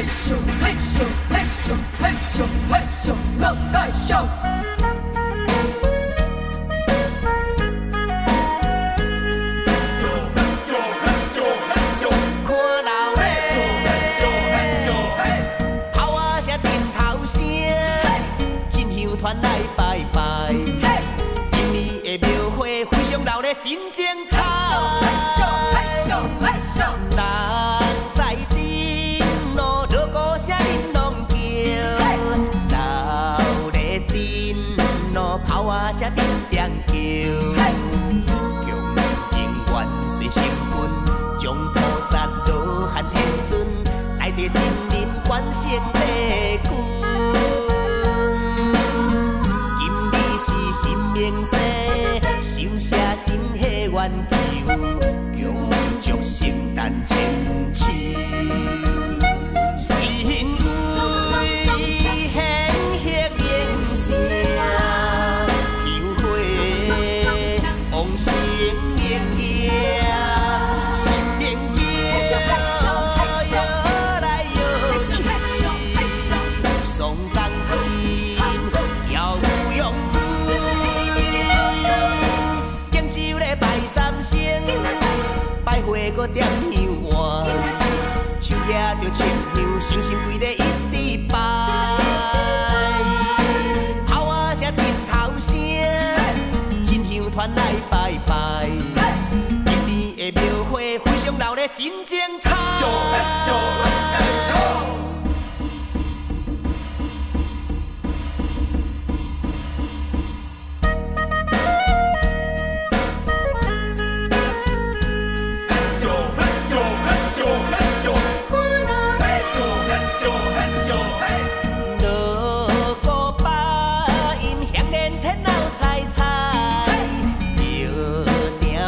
嘿咻嘿咻嘿咻嘿咻嘿咻嘿咻，乐在笑。看老伙，炮啊声阵头声，进香团来拜拜。今年的庙会非常闹，真精彩。炮啊声乒乒叫。强应元随成军，将菩萨罗汉天尊，带着真人关圣帝君。今日是新明世，收下新喜愿求，强祝圣诞千秋。新搁点香碗，手拿着清香，诚心跪咧一直拜。炮啊声阵头声，真香团来拜拜。今年的庙会非常闹热，真精彩。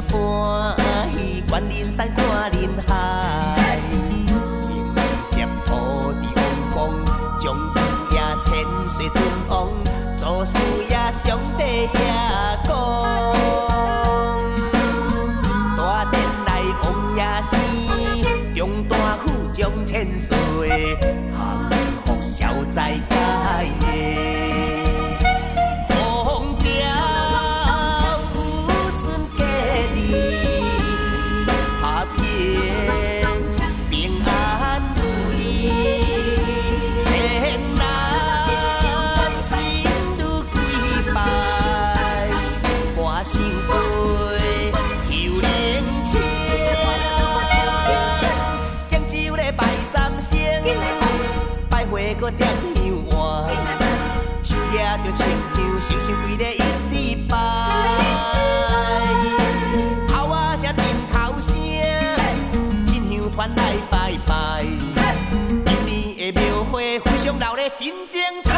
搬戏观人山看人海，迎接土地王公，将兵也千岁尊王，做事也上帝也讲。大殿内王爷生，中大府将千岁，幸福消灾解业。搁点香碗，手抓着清香，诚心跪咧一直拜。炮啊声阵头声，进香团来拜拜。今年的庙会非常闹热，真精彩。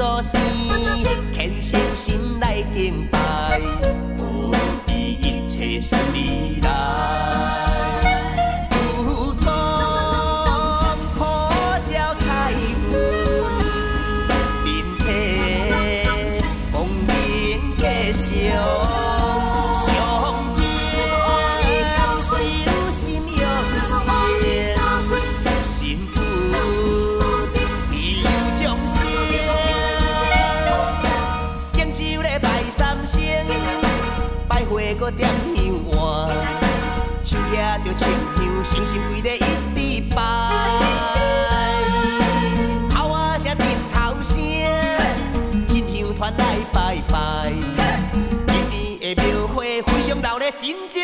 是不作死，虔诚心来敬拜，有信心规日一直拜。炮啊声、鞭头声，进香团来拜拜。今年的庙会非常闹热，真正。